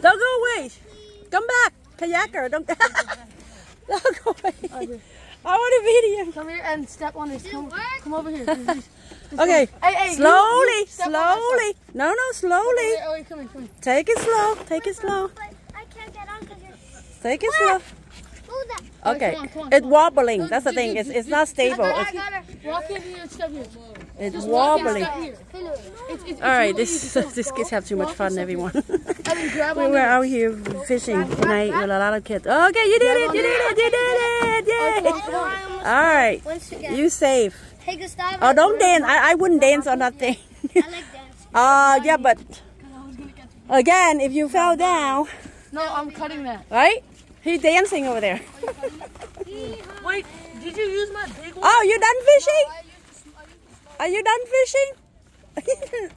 Don't go away. Come back. Kayaker, don't, don't go away. I want a video. Come here and step on his. Come, come over here. Just- just- Okay, Hey, hey, slowly, you step slowly. No, no, slowly. Oh, wait, come here, come here. Take it slow. Take it slow. But I can't get on because you're. Take it slow. Move that. Alright, Okay, on, on, it's wobbling. That's the thing. It's it's not stable. I got It's, I got her. Walk in here and step here. It's Just walk in and wobbling. It's, it's, All right, it's this really this kids have too much fun, everyone. here. I mean, grab we were out here fishing tonight with a lot of kids. Okay, you did it. You did it. You did it. Yay! Come on, come on. All right, Once again. you safe. Hey, Gustavo. Oh, don't dance. I, I wouldn't dance on that thing. I like dancing. Uh, yeah, but again, if you fell down, No, I'm cutting that. right? He's dancing over there. Wait, did you use my big one? Oh, you done fishing? Are you done fishing?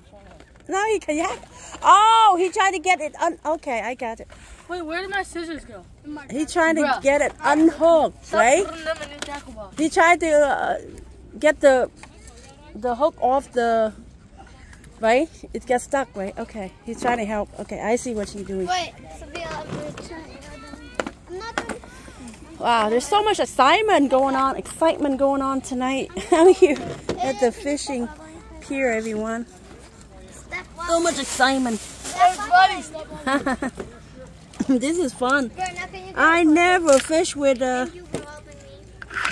no, he kayak. Oh, he tried to get it un. Okay, I got it. Wait, where did my scissors go? He trying to Bruh. get it unhooked, Stop right? them in your. He tried to uh, get the the hook off the. Right? It gets stuck, right? Okay. He's trying to help. Okay, I see what he's doing. Wait, Sophia, I'm returning. I'm not doing. Wow, there's so much excitement going on, excitement going on tonight out here at the fishing pier, everyone. So much excitement. Step Buddy, stop on this is fun. Girl, now can you go I never fished with uh, Thank you for helping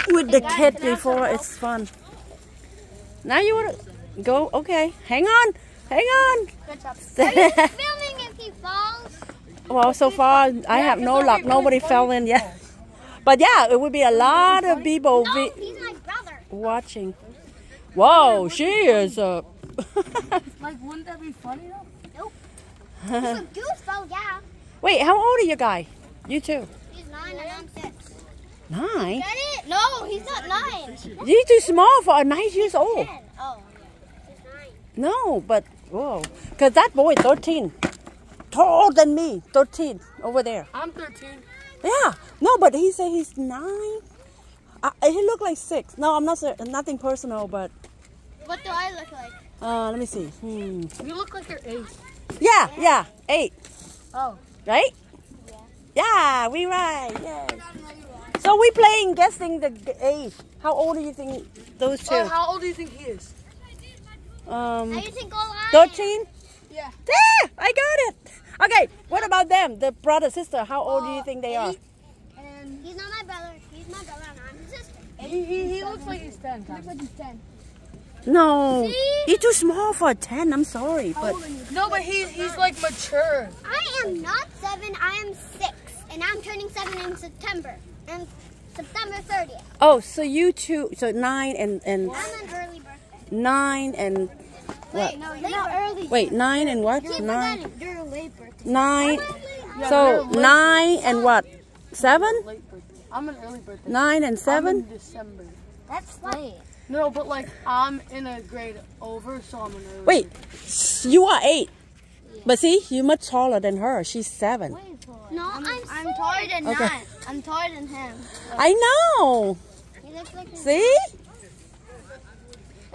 me. with the kid before. It's fun. Now you wanna go? Okay, hang on, hang on. Good job. Filming if he falls. well, so far I have no luck. Nobody fell in yet. But yeah, it would be a lot of people No, he's my brother. watching. Whoa, she is uh Like, wouldn't that be funny though? He's a goose though, yeah. Wait, how old are you guy? You too. He's nine and I'm six. Nine? Get it? No, he's not nine. You too small for a nine years old. Ten. Oh, he's nine. No, but whoa, cause that boy thirteen, taller than me, thirteen over there. I'm 13. Yeah, no, but he said he's nine. Uh, he looked like six. No, I'm not saying nothing personal, but What do I look like? uh, let me see. Hmm. You look like you're eight. Yeah, yeah, eight, Oh. right? Yeah, Yeah, we right. Yes. So we playing guessing the age. How old do you think those two? Oh, how old do you think he is? Um, How you think all I am? thirteen. Yeah. Yeah, I got it. Okay, what about them? The brother sister. How old do you think they are? And He's not my brother. He's my brother and I'm his sister. he, he, he looks like he's 10. He looks like he's 10. No, See? he's too small for a ten. I'm sorry, but No, but he's he's like mature. I am not seven. I am six, and I'm turning seven in September. And September 30th. oh, so you two, so nine and and I'm an early birthday. nine and what? no, you're not early. Wait, nine and what? Keep Nine. You're a late birthday. nine. Yeah, So late nine and what? Seven? I'm an early birthday. Nine and I'm seven? in December. That's late. No, but like I'm in a grade over, so I'm an early. Wait, you are eight. But see, you're much taller than her. She's seven. No, I'm, I'm, I'm taller than Okay. nine. I'm taller than him. I know. He looks like a See?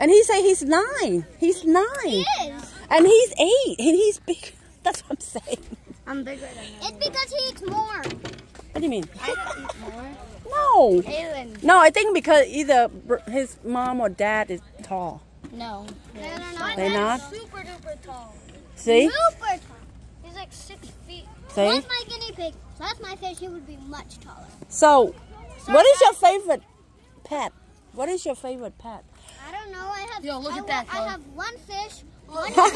And he say he's nine. He's nine. He is. And he's eight. And he's big. That's what I'm saying. I'm bigger than him. It's because he eats more. What do you mean? I don't eat more. No. Aiden. No, I think because either his mom or dad is tall. No. No, no, no. They not? Super duper tall. See? Super tall. He's like six feet. See? That's my guinea pig. So that's my fish. He would be much taller. So, what is your favorite pet? What is your favorite pet? I don't know. I have. Yo, look I, at that, I Chloe. have one fish, one guinea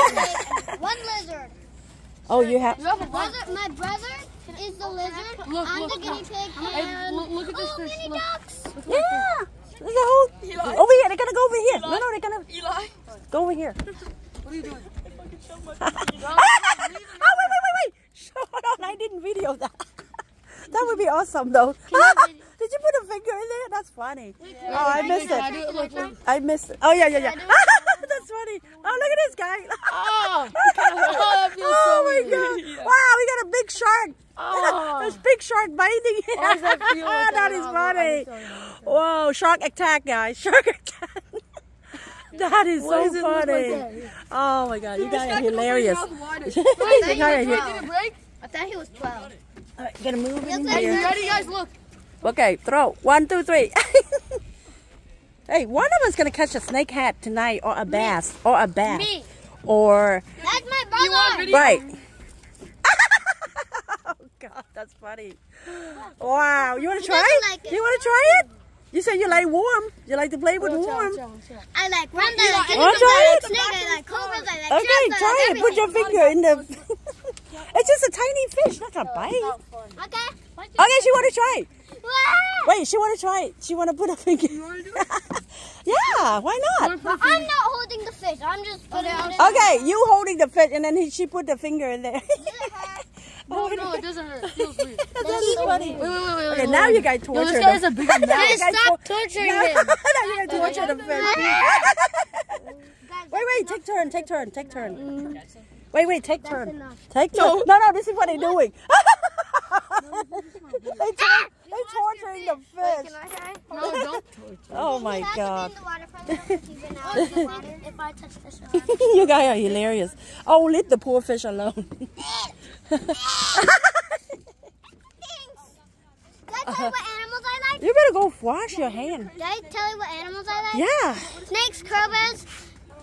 pig, one lizard. Oh, you have. You have a Brother, my brother is the lizard. Look, I'm look, the guinea pig. And look, look at this oh, fish. mini Look. ducks. Look at Yeah. There's a whole. Over here. They're gonna go over here. No, no, they're gonna. Eli, go over here. what are you doing? oh, wait, wait, wait, wait. Hold on. I didn't video that. that would be awesome, though. Did you put a finger in there? That's funny. Oh, I missed it. do it? Look, look. I missed it. Oh, yeah, yeah, yeah. That's funny. Oh, look at this guy. Oh, that feels oh, so oh my god! Wow, we got a big shark. Oh. There's big shark biting. him. does that feel that that? is Oh, funny. I'm sorry, I'm Whoa, shark attack, guys! Shark attack. that is Why so does like funny. oh my god, you guys are hilarious. Wait, you guys are wait, it? I thought he was 12. All right, you gonna move in Hey, you here. ready, guys? Look. Okay, throw. One, two, three. hey, one of us gonna catch a snakehead tonight, or a bass, or a bass, Me. or That's my You want brother. video? right. oh God, that's funny. Wow, you wanna try? doesn't like it. You wanna try it? You said you like warm. You like to play with warm. I like rams. you I like like- Wanna chickens. try I it? like snakes. I like cobras. I like Okay, sharks, try like it. Put your finger in the. it's just a tiny fish, not a bite. Okay. Okay, she wanna try. It. Wow. Wait, she wanna try. it. She wanna put a finger. yeah, why not? But I'm not holding the fish. I'm just oh, putting it in. Okay, you holding the fish, and then he, she put the finger in there. No, no, it doesn't hurt. It feels weird. That's funny. Wait, wait, wait, wait. Okay, wait, now wait. you guys Yo, torture this guy's them. a bigger Now man. guys Stop tor- torturing now, him. now you guys torture the fish. wait, wait, take turn, take turn, take turn. Mm. Wait, wait, take turn. enough. Take turn. No, no, this is what they're doing. they tor- they torturing the fish. Can I? No, don't. torture. Oh my You god. to be in the water for them to keep it out of the water. If I touch the shore. you guys are hilarious. Oh, leave the poor fish alone. Did you what animals I like? you better go wash your hand. Did I tell you what animals I like? Yeah. Snakes, cobras,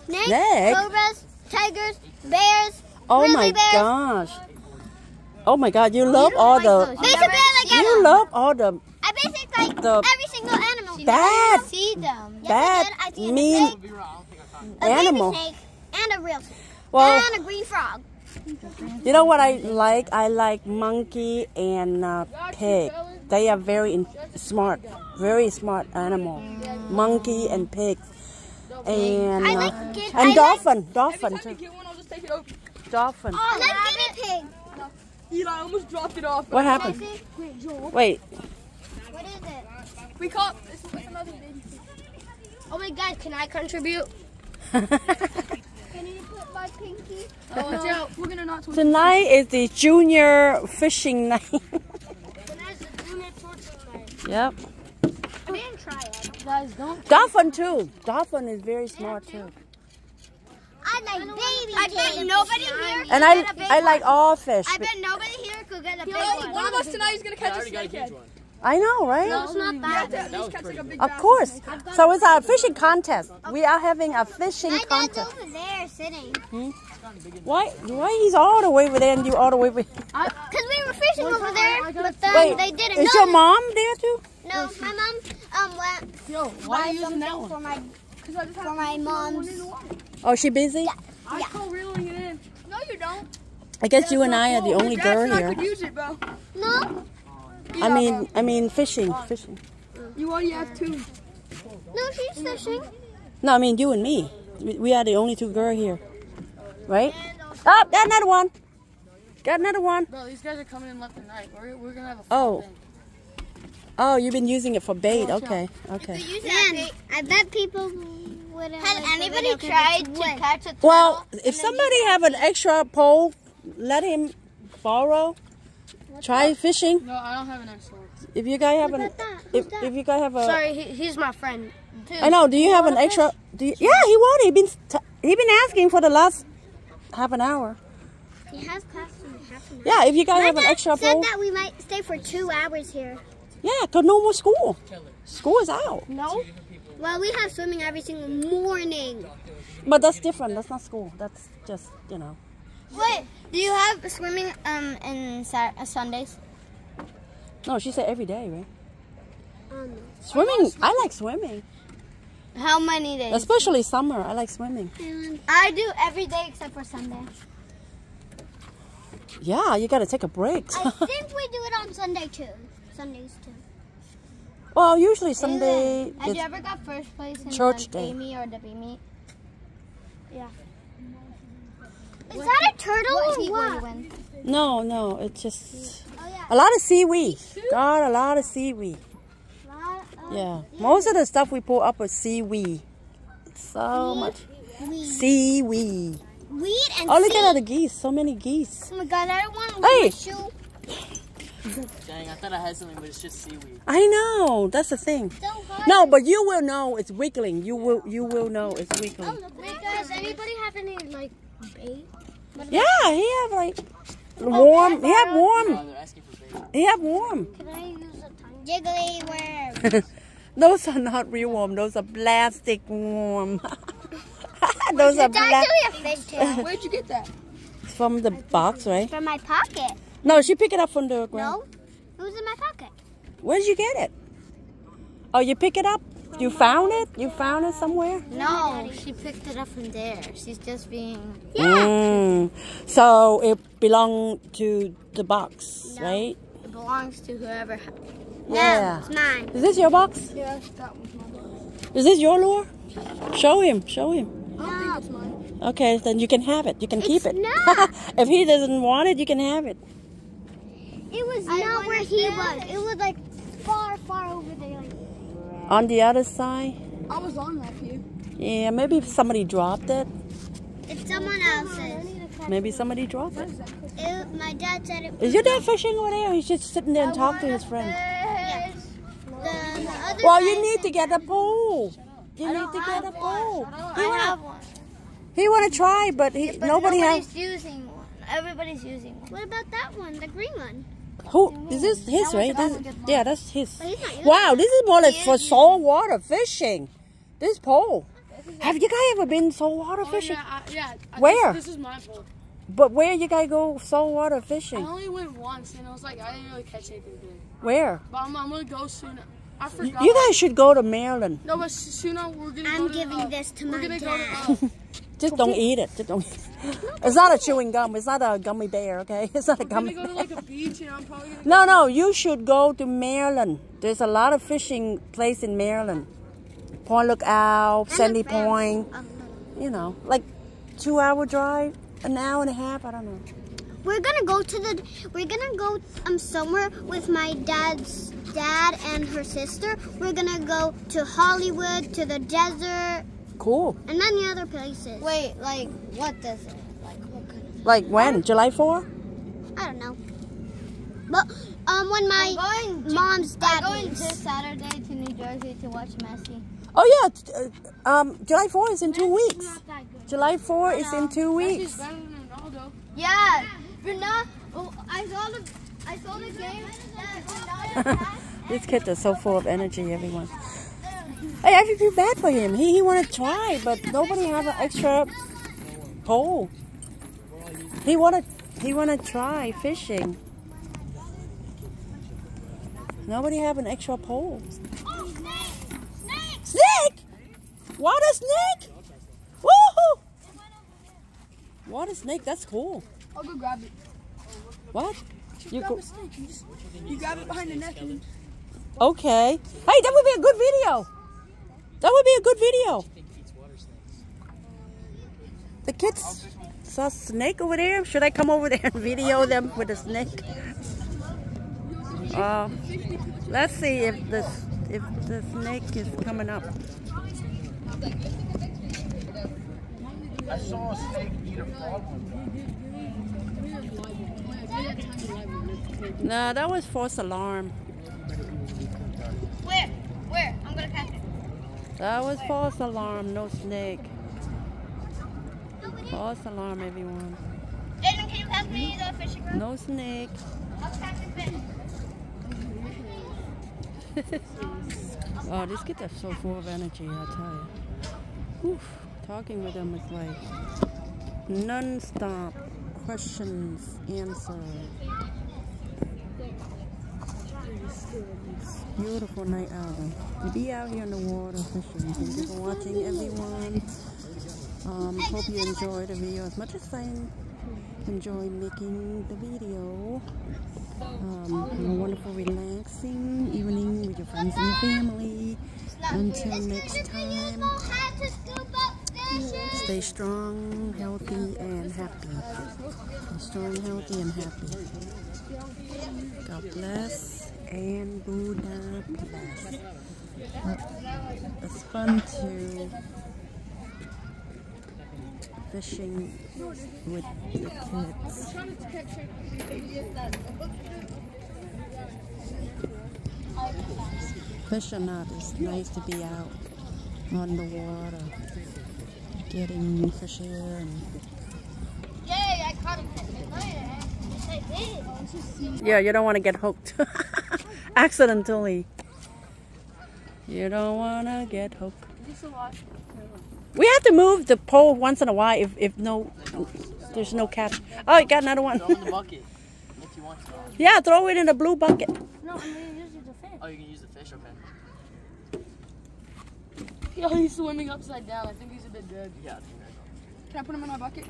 snakes, Snake? cobras, tigers, bears. Oh grizzly my bears. gosh. Oh my god, you love all the Basically, I like you animals. love all the I basically like the every single animal. bad See them. Bad I did. I mean a animal. baby snake, and a real snake, Well, and a green frog. you know what I like? I like monkey and uh, pig. They are very in- smart, very smart animal. Monkey and pig, and I uh, like and dolphin, dolphin Every time too. you one, I'll just take it over. Dolphin. I like guinea pig. Eli, I almost dropped it off. What happened? Wait, What is it? We caught. This is like another baby. Oh my god, can I contribute? Can you put my pinky? Oh, watch out. We're gonna not. tonight is the junior fishing night. yep. I didn't try it. Guys, don't. Dolphin too. Dolphin is very smart too. I like baby I bet nobody here. And I I like all fish. I bet nobody here could get a big One one. of us tonight is gonna catch a snakehead. I know, right? No, It's not bad. At least catch like a big Of bass. course. So it's a fishing contest. We are having a fishing My dad's contest. over there sitting. Why? Why he's all the way over there and you all the way over? Because we were fishing over there, but then Wait, they didn't is know. your mom there too? No, my mom um went Yo, why are you using that one? for my Because I for my mom's. Oh, she busy? I call reeling it in. No, you don't. I guess you and I are the only Your dad girl said I here. could use it, bro. No, I mean, I mean fishing, fishing. You already have two. no, she's fishing. No, I mean you and me. We we are the only two girl here, right? Uh, oh, got another one. Got another one. Bro, these guys are coming in left and right. We're, we're gonna have a Oh. thing. Oh, you've been using it for bait. Okay, okay. Man, I bet people would. Has anybody tried to catch a turtle? Well, if somebody have an extra pole, let him borrow. Try fishing. No, I don't have an extra one. If you guys have an, Who's that? if, that? if you guys have a, Sorry, he, he's my friend. Too. I know. Do you have an extra? Do you, yeah, he won't. He been he been asking for the last half an hour. He has class in half an hour. Yeah, if you guys My have an extra said pole. Said that we might stay for two hours here. Yeah, cause no more school. School is out. No. Well, we have swimming every single morning. But that's different. That's not school. That's just you know. Wait, do you have swimming um in Sat- uh, Sundays? No, she said every day, right? Um, Swimming. I like swimming, How many days? especially summer. I like swimming. and I do every day except for Sunday. Yeah, you gotta take a break. I think we do it on Sunday too. Sundays too. Well, usually Sunday. Have you it's- ever got first place in Church like, day. Amy or W meet? Is that a turtle What or heat will you what? win? No, no, it's just Oh yeah. a lot of seaweed. Got a lot of seaweed. Lot of Yeah, most of the stuff we pull up is seaweed. So much Weed. seaweed. Weed and Oh, look seed. at all the geese. So many geese. Oh my god, I don't want to Hey. lose my shoe. Dang, I thought I had something, but it's just seaweed. I know. That's the thing. So. No, but you will know it's wiggling. You will. You will know it's wiggling. Wait, does anybody have any like bait? Yeah, he have like warm. He have Oh, warm. they're for bait. He have warm. Can I use a tongue? Jiggly worm. Those are not real warm. Those are plastic warm. Those are It's pla- actually a fish tail. Where'd you get that? from the box, right? From my pocket. No, she picked it up from the ground. No, it was in my pocket. Where did you get it? Oh, you pick it up? You found it? You found it somewhere? No, she picked it up from there. She's just being. Mm. So it belonged to the box, right? It belongs to whoever. ha- Yeah. It's mine. Is this your box? Yes, that was mine. Is this your lure? Show him. Show him. I don't think it's mine. Okay, then you can have it. You can keep it. not. if he doesn't want it, you can have it. It was I not where he fish. was. It was like far, far over there. Like, On the other side? I was on that view. Yeah, maybe somebody dropped it. it's someone else's. Maybe somebody dropped it. It, my dad said it. Is your dad fishing over there? Or he's just sitting there and talking to his friend. Yes. The, the other Well, you need to get a pole. You need to get a pole. He I wanna, have one. he wanna try, but he But nobody nobody's has. using one. Everybody's using one. What about that one, the green one? Who is this? His right? This, yeah, that's his. But he's not using Wow, this is more like for saltwater fishing. This pole. Have you guys ever been saltwater Oh, fishing? yeah, I, yeah. I, Where? This, this is my pole. But where you guys go saltwater fishing? I only went once, and it was like I didn't really catch anything. Where? But I'm, I'm gonna go soon. I forgot. You guys should go to Maryland. No, but s- soon we're gonna. I'm go to, giving uh, this to my gonna go dad. to. Uh, Just don't eat it. Just don't. It's not a chewing gum. It's not a gummy bear. Okay, it's not a we're gonna gummy. go to like a beach, and I'm probably gonna. No, no, you should go to Maryland. There's a lot of fishing place in Maryland. Point Lookout, Sandy Point. You know, like two hour drive, an hour and a half. I don't know. We're gonna go to the. We're gonna go um somewhere with my dad's dad and her sister. We're gonna go to Hollywood, to the desert, Cool. and many other places. Wait, like what does it? Like what kind of? Like when? July 4? I don't know. But um, when my I'm going to, mom's I'm dad going leaves. this Saturday to New Jersey to watch Messi. Oh yeah. uh, Um, July 4 is in two weeks. July 4 is in two Messi's weeks. better than Ronaldo. Yeah, Renat. Oh, I saw the I saw the game. These kids are so full of energy, everyone. Hey, I feel bad for him. He, he want to try, but nobody have an extra pole. He want to he want to try fishing. Nobody have an extra pole. Snake! Water snake! What a snake! Woohoo! Water snake, that's cool. I'll go grab it. What? Just You grab go- a snake. You, just, you grab it behind the neck and Okay. Hey, that would be a good video. That would be a good video. The kids saw a snake over there. Should I come over there and video them with a snake? Uh, let's see if the if the snake is coming up. I saw a snake eat a frog one No, that was false alarm. That was false alarm. No snake. False alarm, everyone. Aiden, can you pass me the fishing rod? No snake. I'll catch the fish. Oh, these kids are so full of energy, I tell you. Oof, talking with them is like non-stop questions, answers. Beautiful night out. Be out here in the water fishing. Thank you for watching, everyone. Um, hope you enjoyed the video as much as I enjoyed making the video. Um, a wonderful, relaxing evening with your friends and your family. Until next time, stay strong, healthy, and happy. Stay strong, healthy, and happy. God bless and Buddha bless. It's fun to fishing with the kids. Fish or not, it's nice to be out on the water, getting fish here and Yay, I caught a fish. Look at it. Yeah, you don't want to get hooked accidentally. You don't want to get hooked. Just a lot. We have to move the pole once in a while if, if no, there's no catch. Oh, you got another one. Throw in the bucket. If you want to. yeah, throw it in the blue bucket. No, I'm gonna use the fish. Oh, you can use the fish, okay. Yo, oh, he's swimming upside down. I think he's a bit dead. Yeah, I think Can I put him in my bucket?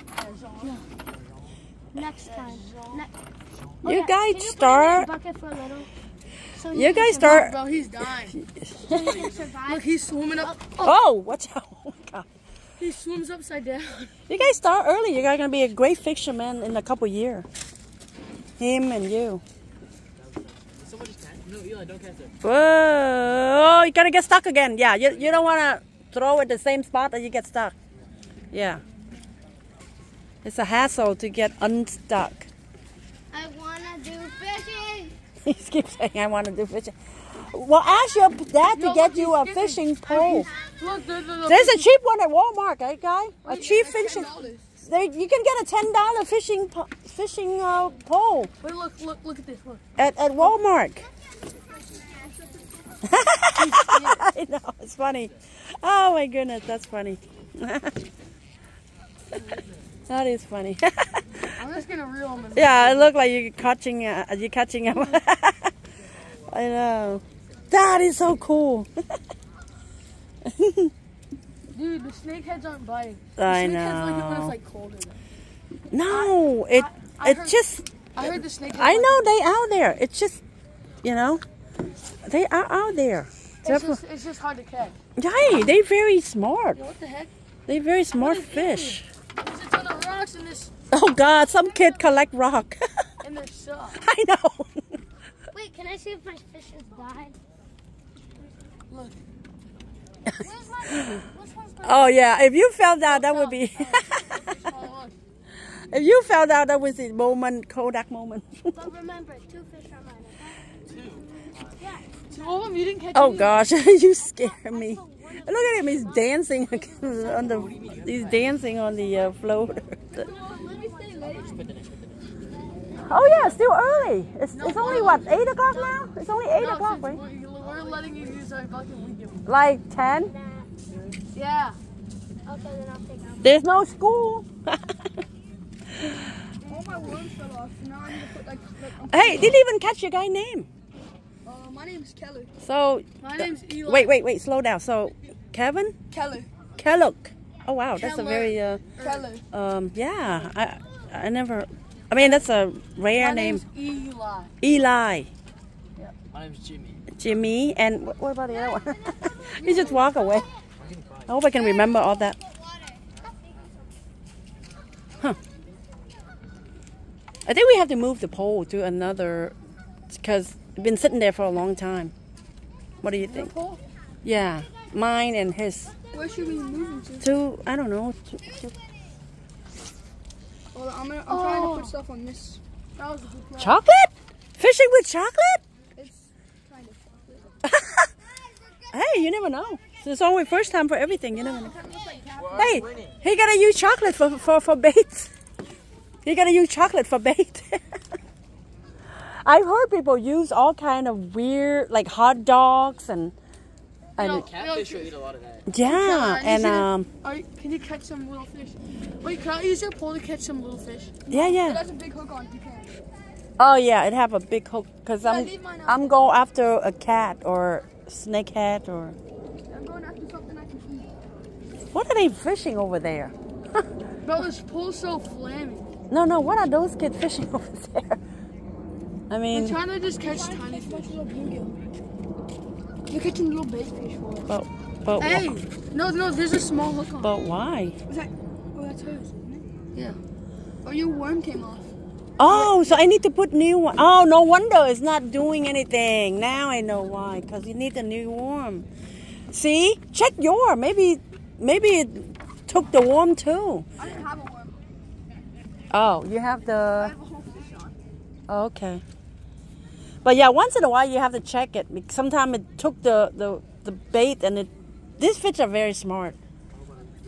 Next time. Ne- You oh, guys Can you put him in start. So You guys start. Bro, he's dying. So he can survive. Look, he's swimming up. Oh, oh. oh watch out. Oh, God. He swims upside down. You guys start early. You're gonna be a great fisherman in a couple years. Him and you. Did someone just catch? No, Eli, don't catch it. Whoa! Oh, you gotta get stuck again. Yeah, you, you don't wanna throw it the same spot that you get stuck. Yeah. It's a hassle to get unstuck. I wanna do fishing. he keeps saying, "I want to do fishing." Well, ask your dad to Yo, get look, you a he's fishing pole. Look, there's a There's a cheap one at Walmart, right, guy? A cheap fishing. They, you can get a ten dollar fishing po- fishing uh, pole Wait, look, look, look at this. one. at, at Walmart. I know it's funny. Oh my goodness, that's funny. that is funny. I'm just gonna reel him in. yeah, it looked like you're catching. Uh, you're catching him. I know. That is so cool. Dude, the snakeheads aren't biting. The I snakeheads like it when know. it's like though. No, it I it heard- just. I heard the snakeheads. I know they out there. It's just, you know, they are out there. It's just, it's just hard to catch. Hey, they very smart. What the heck? They very smart fish. There's a ton of rocks in this, Oh God, some kid collect rock. in their sock. I know. Wait, can I see if my fish has died? Look. Where's my? Which one's my? Oh yeah, if you found out, that would be. Oh, if you found out, that was the moment, Kodak moment. But remember, two fish are mine. Okay? Two of them, you didn't catch oh any. gosh, you scare me. Look at him, he's dancing on the. He's dancing on the uh, float. oh yeah, still early. It's, it's only what eight o'clock now. It's only eight No, o'clock, right? we're, we're letting you use our bucket. We. Like ten. Yeah. Okay, then I'll take out. There's no school. All my worms fell off. Now I need to put like. like hey, didn't even catch your guy name. My name's Kelly. So My name's Eli. wait, wait, wait, slow down. So Kevin Kelly. Kellogg. Oh wow, that's a very uh, Kelly. um yeah. I I never. I mean that's a rare My name. name's Eli. Eli, My name's Jimmy. Jimmy, and what, what about the other one? you just walk away. I hope I can remember all that. Huh. I think we have to move the pole to another because it's been sitting there for a long time. What do you think? Yeah, mine and his. Where should we move him to? To I don't know. To, to Well, I'm, gonna, I'm trying to put oh. stuff on this. That was a good plan. chocolate? Fishing with chocolate? It's kind of chocolate. Hey, you never know. It's always first time for everything. You never know. Hey, he gotta use chocolate for for for bait. He gotta use chocolate for bait. I've heard people use all kind of weird, like hot dogs and and Catfish will eat a lot of that. yeah, you and should- um Are you, can you catch some little fish? Wait, can I use your pole to catch some little fish? yeah yeah. That's a big hook on. You can. Oh yeah, it have a big hook because I'm leave mine. I'm going after a cat or snakehead or I'm going after something I can eat. what are they fishing over there? Bro, this pole's so flaming. No no, what are those kids fishing over there? I I'm mean, trying to just catch tiny fish. You're catching little bait fish for us. but but Hey, no, no, there's a small hook on. but why? Is that? Oh, that's hers, isn't it? Yeah. Oh, your worm came off. Oh, so I need to put new one. Oh, no wonder it's not doing anything. Now I know why. Because you need a new worm. See? Check your. Maybe, maybe it took the worm too. I didn't have a worm. Oh, you have the I have a whole fish on. Oh, okay. But yeah, once in a while you have to check it. Sometimes it took the, the, the bait and it. These fish are very smart.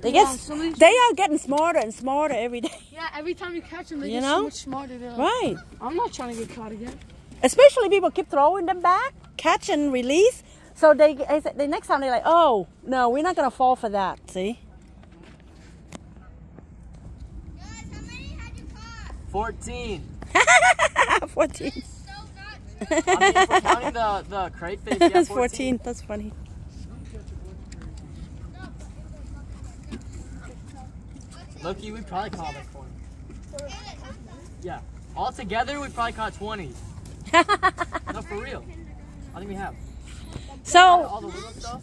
They Yeah, get some of they are getting smarter and smarter every day. Yeah, every time you catch them, they You get know? so much smarter. They're like, Right. I'm not trying to get caught again. Especially people keep throwing them back, catch and release. So they, I said- the next time they're like, oh no, we're not gonna fall for that. See? Guys, how many had you caught? 14. 14. So not I mean, if we're counting the, the crayfish, yeah, That's 14. 14. That's funny. Loki, we probably caught like 20. Yeah. All together, we probably caught 20. No, for real. I think we have. So All the little stuff.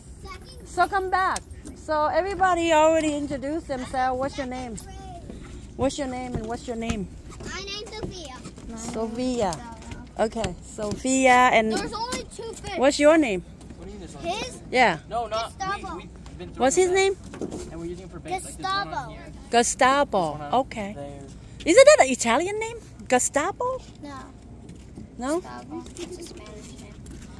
so come back. So everybody already introduced themselves. What's your name? What's your name and what's your name? My name's Sophia. Sophia. Okay, Sophia and There's only two fish. what's your name? What do you mean there's only- His Yeah. No, not Gustavo. we. We've been What's his name? back, And we're using it for bait. Like this one on Gustavo. here, Gustavo. Okay. there. Isn't that an Italian name? Gustavo? No. No? Gustavo. It's a Spanish name.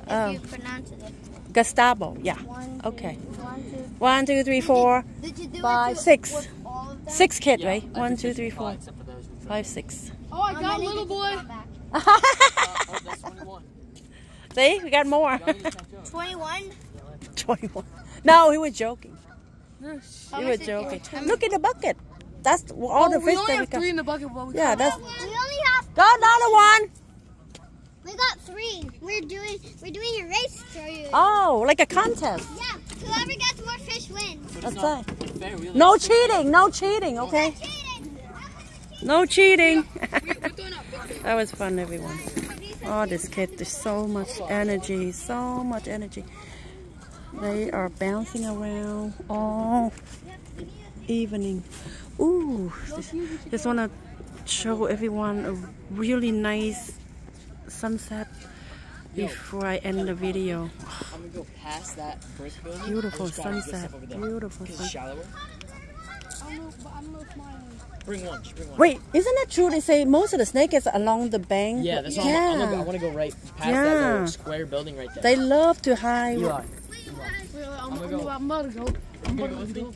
Oh. If you pronounce it. Gustavo. Yeah. One, Okay. one, two. One, two, three, four, Did you do five, six. with all of them? Six kid, Yeah, right? I One, think two, there's three, five, four, Except for those. we threw. five, six. Oh, I got many little did you boy. get back? Uh, oh, that's 21. See, we got more. Y'all need to catch up. 21? 21. No, he was joking. Yes. He How was much joking. Look at the bucket. That's all Oh, the fish that we have got. three in the bucket, but we yeah, that's... We only have... Got another one. We got three. We're doing we're doing a race for you. Oh, like a contest. Yeah. Whoever gets more fish wins. But That's right. fair. No cheating. No cheating. Okay. No cheating. No cheating. that was fun, everyone. Oh, this kid, there's so much energy, so much energy. They are bouncing around all evening. Ooh, just, just want to show everyone a really nice sunset before I end the video. I'm gonna go past that brick building. Beautiful There's gotta be good sunset. stuff over there. Beautiful 'Cause it's sunset. shallower. I don't know, but I don't know if mine Bring one. Bring one. Wait, isn't it true they say most of the snake is along the bank? Yeah, that's what I'm, I'm gonna, I want to go right past that Yeah. little square building right there. They love to hide. Eli, Really, I'm, gonna I'm, go. I'm about to go. I'm you gonna about go with to me? go.